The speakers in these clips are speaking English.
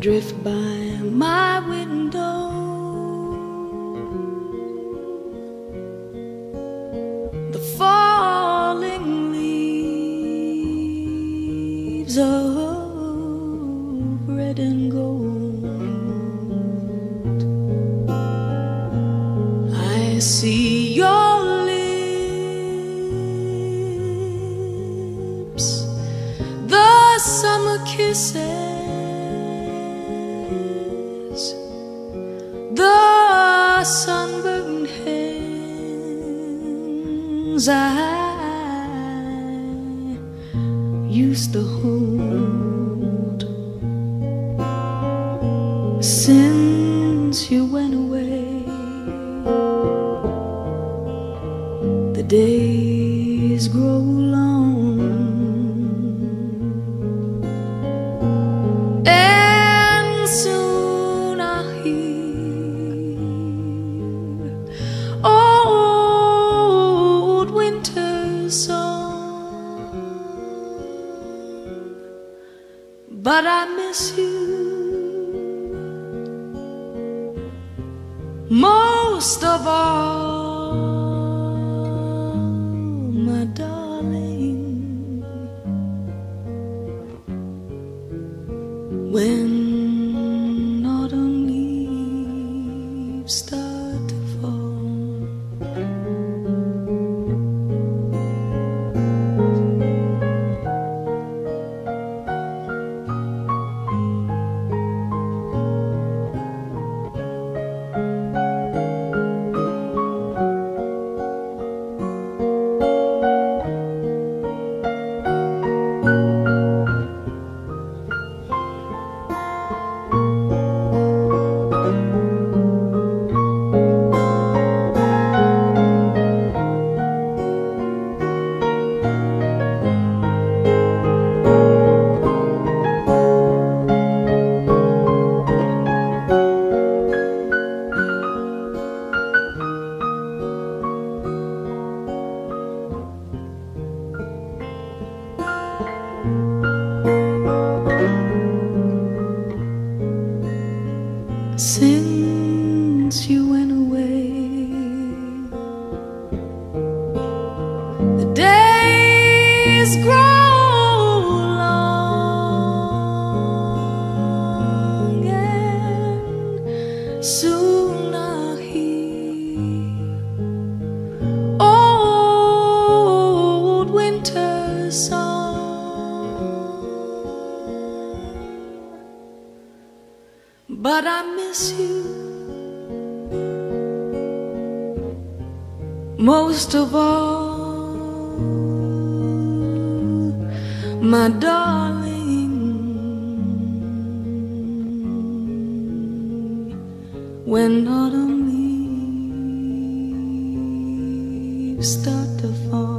drift by my window. The falling leaves of red and gold. I see your lips, the summer kisses used to hold since you went away. The days grow long. And soon I'll hear old winter's song. But I miss you most of all, But I miss you most of all, my darling. When autumn leaves start to fall.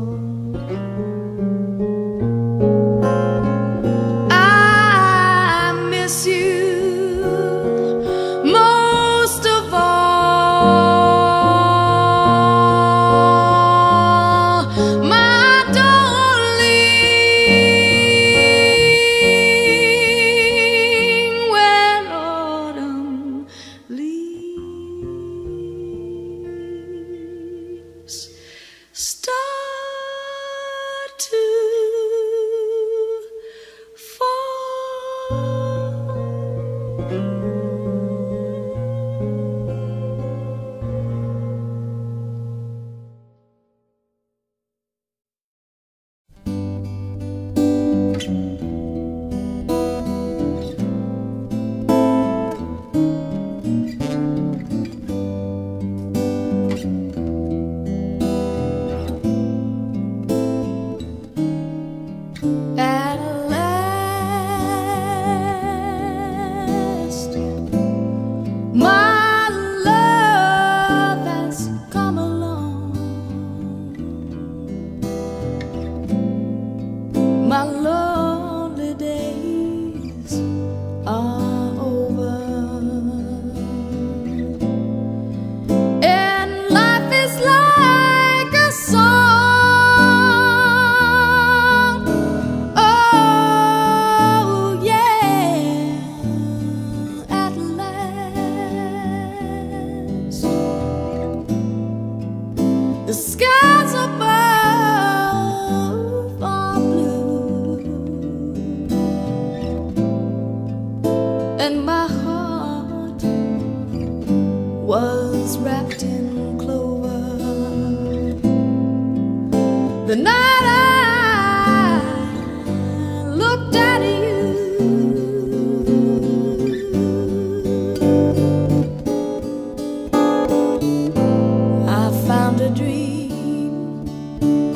When my heart was wrapped in clover. The night I looked at you, I found a dream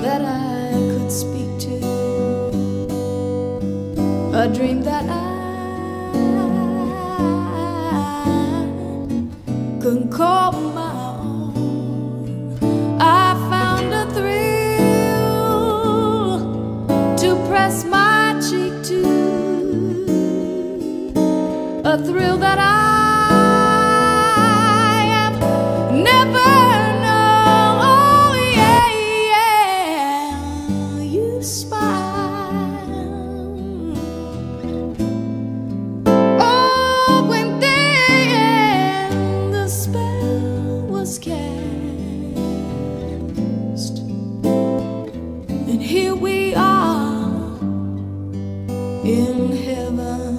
that I could speak to, a dream that I couldn't call my own. I found a thrill to press my cheek to, a thrill that I. Never know, oh yeah, yeah. You spy here we are in heaven.